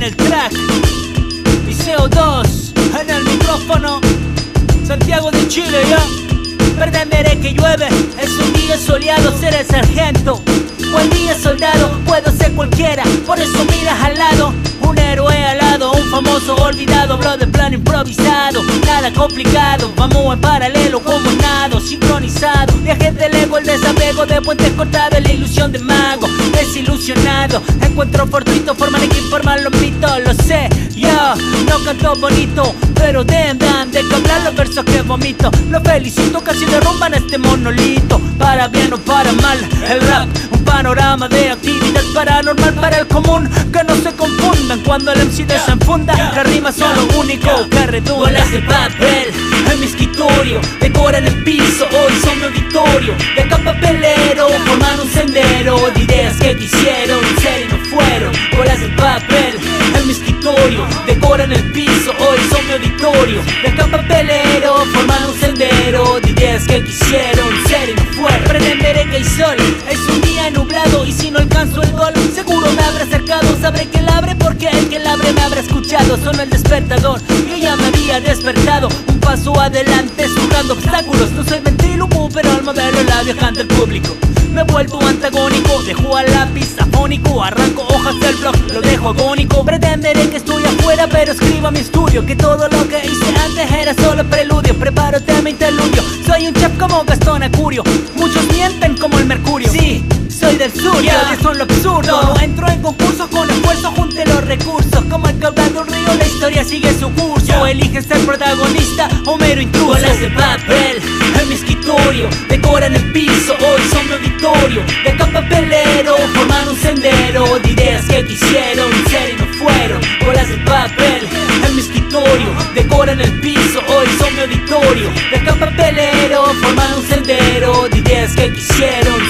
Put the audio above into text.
en el track. Liceo 2 en el micrófono. Santiago de Chile, ya. Pretenderé que llueve, es un día soleado ser el sargento. Buen día soldado, puedo ser cualquiera, por eso miras al lado. Un héroe al lado, un famoso olvidado, bro de plan improvisado, nada complicado, vamos en paralelo como nado. Viaje del ego, el desapego de puentes cortados, la ilusión de mago, desilusionado. Encuentro fortuito, forman equipo, forman los mitos, lo sé. Yo no canto bonito, pero den, dan de que hablar los versos que vomito. Lo felicito, casi derrumban este monolito. Para bien o para mal, el rap, un panorama de actividad paranormal para el común. Que no se confundan cuando el MC desenfunda. Las rimas son lo único que redunda. Bolas de papel papelero, forman un sendero de ideas que quisieron ser y no. Pretenderé que hay sol, es un día nublado y si no alcanzo el gol, seguro me habrá acercado. Sabré que abre porque el que abre me habrá escuchado. Son el despertador, yo ya me había despertado. Un paso adelante, surcando obstáculos. No soy ventríloco, pero al modelo la viajante el público. Me vuelvo antagónico, dejo al lápiz afónico, arranco hojas del blog, lo dejo agónico. Pretenderé que estoy a mi estudio. Que todo lo que hice antes era solo preludio. Preparo tema interludio. Soy un chef como Gastón Acurio. Muchos mienten como el mercurio. Sí, soy del sur, yeah. son lo absurdo. No entro en concurso con esfuerzo, junte los recursos. Como el caudal de un río, la historia sigue su curso. Eliges ser protagonista o mero intruso. Bolas de papel en mi escritorio, decoran el piso, hoy son mi auditorio. De acá papelero, forman un sendero de ideas que quisiera decoran el piso, hoy son mi auditorio. Descampan pelero, forman un sendero de ideas que quisieron